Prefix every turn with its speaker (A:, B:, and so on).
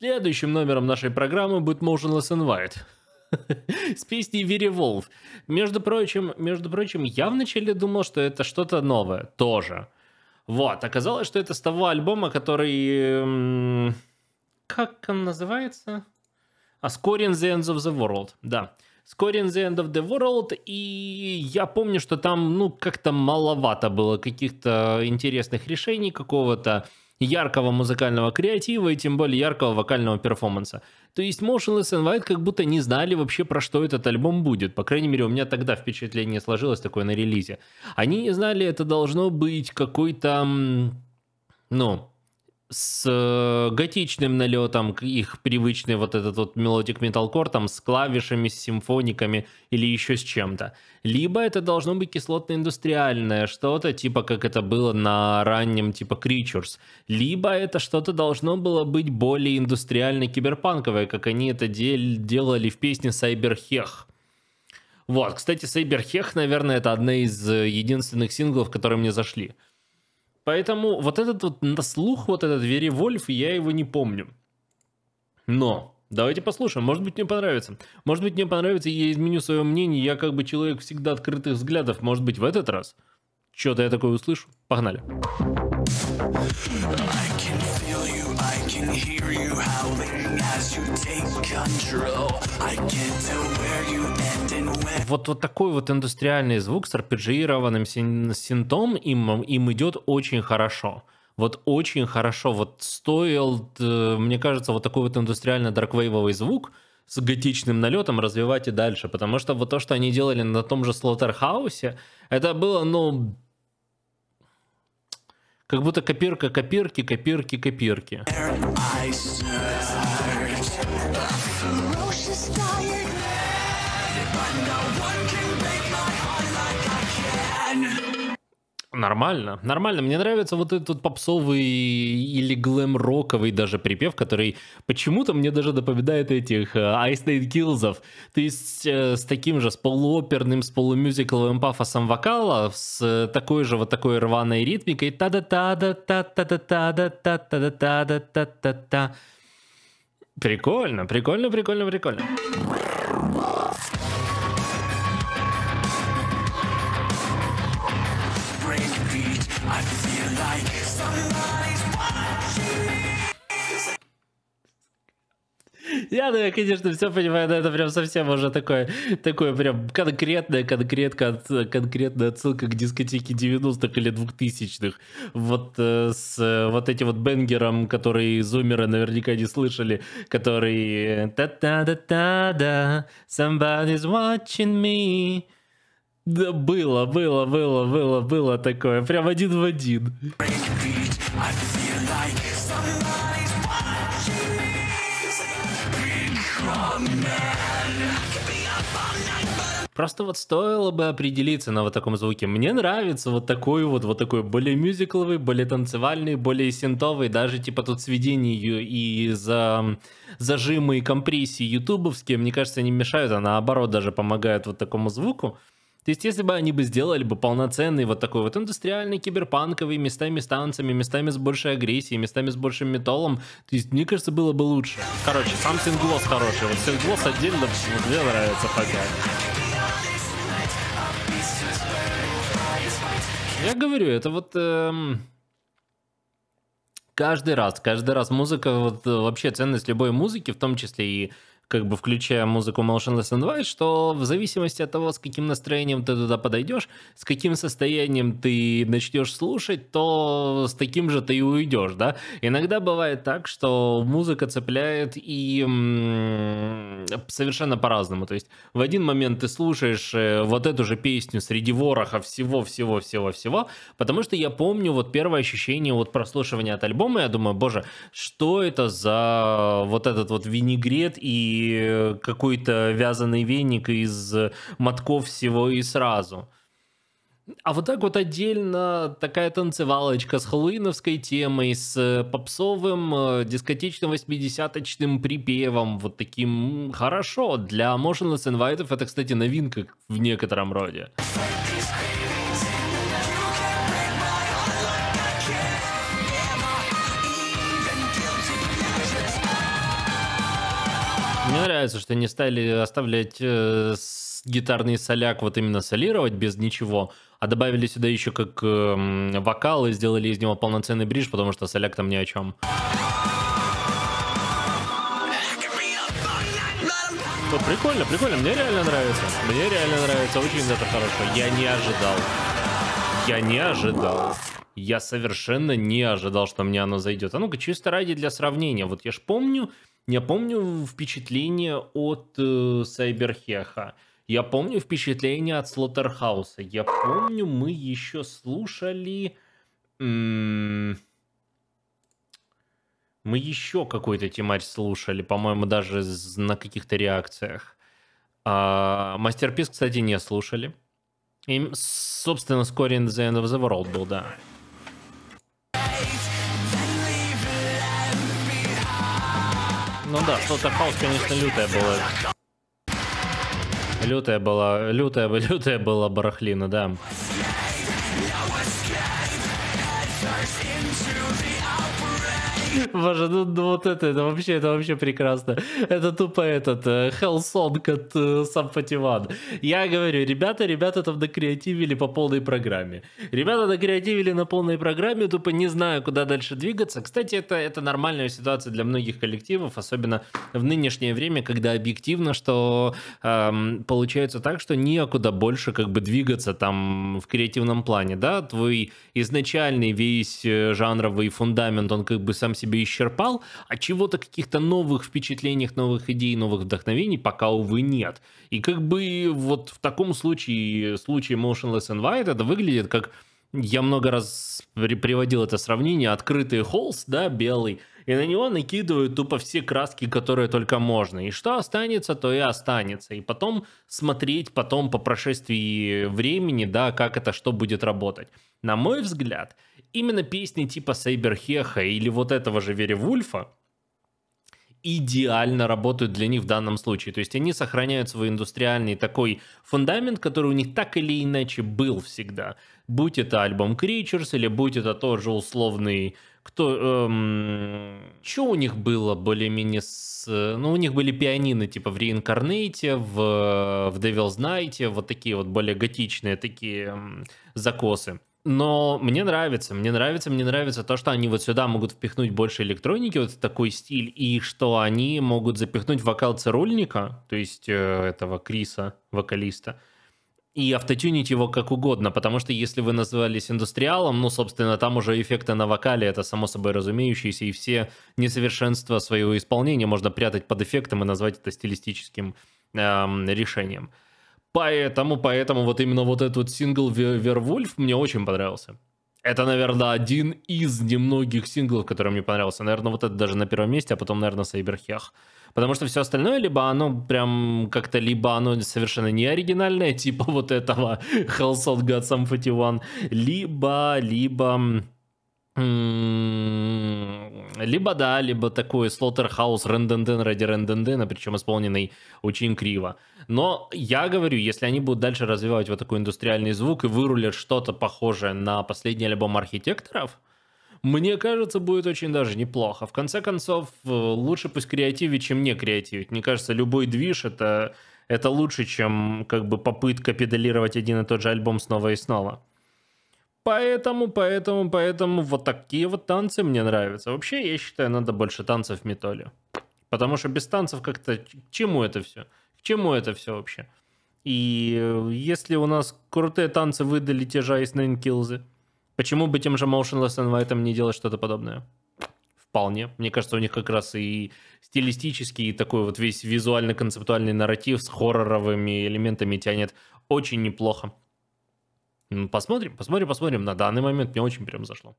A: Следующим номером нашей программы будет Motionless White. С песней Вереволв. Между прочим, между прочим, я вначале думал, что это что-то новое тоже. Вот, оказалось, что это с того альбома, который... Как он называется? А Scoring the Ends of the World, да. Scoring the End of the World, и я помню, что там, ну, как-то маловато было каких-то интересных решений, какого-то яркого музыкального креатива и тем более яркого вокального перформанса. То есть Motionless In White как будто не знали вообще, про что этот альбом будет. По крайней мере, у меня тогда впечатление сложилось такое на релизе. Они не знали, это должно быть какой-то, ну, с э, готичным налетом, их привычный вот этот вот melodic металкор, там с клавишами, с симфониками или еще с чем-то. Либо это должно быть кислотно-индустриальное что-то, типа как это было на раннем типа Creatures. Либо это что-то должно было быть более индустриально-киберпанковое, как они это дел- делали в песне Cyberhech. Вот, кстати, Cyberhech, наверное, это одна из э, единственных синглов, которые мне зашли. Поэтому вот этот вот на слух, вот этот Веревольф, я его не помню. Но давайте послушаем, может быть мне понравится. Может быть мне понравится, и я изменю свое мнение, я как бы человек всегда открытых взглядов. Может быть в этот раз что-то я такое услышу. Погнали. I can feel you, I can hear you howling as you take control. I can't tell where you end and when. Вот, вот такой вот индустриальный звук с арпеджированным син синтом им, им идет очень хорошо. Вот очень хорошо. Вот стоил, э, мне кажется, вот такой вот индустриально-дарквейвовый звук с готичным налетом развивать и дальше. Потому что вот то, что они делали на том же Слоттерхаусе, это было, ну, как будто копирка копирки, копирки, копирки. Нормально, нормально. Мне нравится вот этот попсовый или глэм-роковый даже припев, который почему-то мне даже напоминает этих uh, Ice Nine Kills'ов. То есть uh, с таким же, с полуоперным, с полумюзикловым пафосом вокала, с такой же вот такой рваной ритмикой. та да та да та та да та да та та да та да та та та Прикольно, прикольно, прикольно, прикольно. Я, да, конечно, все понимаю, но это прям совсем уже такое, такое прям конкретная, конкретка, конкретная отсылка к дискотеке 90-х или 2000-х. Вот э, с вот этим вот бенгером, который зумеры наверняка не слышали, который та-та-да-та-да, somebody's watching me. Да, было, было, было, было, было такое. Прям один в один. Просто вот стоило бы определиться на вот таком звуке. Мне нравится вот такой вот, вот такой более мюзикловый, более танцевальный, более синтовый, даже типа тут сведения и за зажимы и компрессии ютубовские, мне кажется, не мешают, а наоборот даже помогают вот такому звуку. То есть, если бы они бы сделали бы полноценный вот такой вот индустриальный, киберпанковый, местами с танцами, местами с большей агрессией, местами с большим металлом, то есть, мне кажется, было бы лучше. Короче, сам синглос хороший, вот синглос отдельно мне нравится пока. Я говорю, это вот... Эм каждый раз, каждый раз музыка, вот вообще ценность любой музыки, в том числе и как бы включая музыку Motionless and White, что в зависимости от того, с каким настроением ты туда подойдешь, с каким состоянием ты начнешь слушать, то с таким же ты и уйдешь, да. Иногда бывает так, что музыка цепляет и совершенно по-разному. То есть в один момент ты слушаешь э, вот эту же песню среди вороха всего-всего-всего-всего, потому что я помню вот первое ощущение вот прослушивания от альбома, я думаю, боже, что это за вот этот вот винегрет и какой-то вязаный веник из мотков всего и сразу. А вот так вот отдельно такая танцевалочка с хэллоуиновской темой, с попсовым э, дискотечно-80-очным припевом, вот таким хорошо. Для Motionless Invite это, кстати, новинка в некотором роде. Мне нравится, что не стали оставлять э, гитарный соляк вот именно солировать без ничего, а добавили сюда еще как э, вокал и сделали из него полноценный бридж, потому что соляк там ни о чем. Ну, прикольно, прикольно, мне реально нравится. Мне реально нравится, очень это хорошо. Я не ожидал. Я не ожидал. Я совершенно не ожидал, что мне оно зайдет. А ну-ка, чисто ради для сравнения. Вот я ж помню, я помню впечатление от э, Сайберхеха. Я помню впечатление от Слоттерхауса. Я помню, мы еще слушали... Мы еще какой-то темарь слушали, по-моему, даже на каких-то реакциях. А, Мастерпис, кстати, не слушали. И, собственно, вскоре the End of the World был, да. Ну да, что-то хаос, конечно, лютая была. Лютая была, лютая, лютая была барахлина, да. Боже, ну, ну вот это, это вообще, это вообще прекрасно. Это тупо этот э, Hellsong от э, 41. Я говорю, ребята, ребята там докреативили по полной программе. Ребята докреативили на полной программе, тупо не знаю, куда дальше двигаться. Кстати, это, это нормальная ситуация для многих коллективов, особенно в нынешнее время, когда объективно, что эм, получается так, что некуда больше как бы двигаться там в креативном плане, да, твой изначальный весь э, жанровый фундамент, он как бы сам себе исчерпал, а чего-то каких-то новых впечатлений, новых идей, новых вдохновений пока, увы, нет. И как бы вот в таком случае, случае Motionless Invite, это выглядит как я много раз приводил это сравнение, открытый холст, да, белый, и на него накидывают тупо все краски, которые только можно. И что останется, то и останется. И потом смотреть потом по прошествии времени, да, как это что будет работать. На мой взгляд, именно песни типа Сайберхеха или вот этого же Веревульфа идеально работают для них в данном случае. То есть они сохраняют свой индустриальный такой фундамент, который у них так или иначе был всегда. Будь это альбом Creatures или будь это тоже условный... Кто... Эм, что у них было более-менее с... Ну, у них были пианины типа в Reincarnate, в, в Devil's Night, вот такие вот более готичные такие эм, закосы. Но мне нравится, мне нравится, мне нравится то, что они вот сюда могут впихнуть больше электроники, вот такой стиль, и что они могут запихнуть вокал цирульника, то есть э, этого Криса, вокалиста, и автотюнить его как угодно, потому что если вы назывались индустриалом, ну, собственно, там уже эффекты на вокале, это само собой разумеющиеся, и все несовершенства своего исполнения можно прятать под эффектом и назвать это стилистическим эм, решением. Поэтому, поэтому вот именно вот этот вот сингл Вервульф мне очень понравился. Это, наверное, один из немногих синглов, который мне понравился. Наверное, вот это даже на первом месте, а потом, наверное, Сайберхех. Потому что все остальное, либо оно прям как-то, либо оно совершенно не оригинальное, типа вот этого Hellsong God Some 41, либо, либо либо да, либо такой Slaughterhouse ренденден ради рендендена, причем исполненный очень криво. Но я говорю, если они будут дальше развивать вот такой индустриальный звук и вырулят что-то похожее на последний альбом архитекторов, мне кажется, будет очень даже неплохо. В конце концов, э, лучше пусть креативить, чем не креативить. Мне кажется, любой движ это, это лучше, чем как бы попытка педалировать один и тот же альбом снова и снова. Поэтому, поэтому, поэтому вот такие вот танцы мне нравятся. Вообще, я считаю, надо больше танцев в металле. Потому что без танцев как-то... К чему это все? К чему это все вообще? И э, если у нас крутые танцы выдали те же Ice Nine Kills, почему бы тем же Motionless Invite не делать что-то подобное? Вполне. Мне кажется, у них как раз и стилистический, и такой вот весь визуально-концептуальный нарратив с хорроровыми элементами тянет очень неплохо. Посмотрим, посмотрим, посмотрим. На данный момент мне очень прям зашло.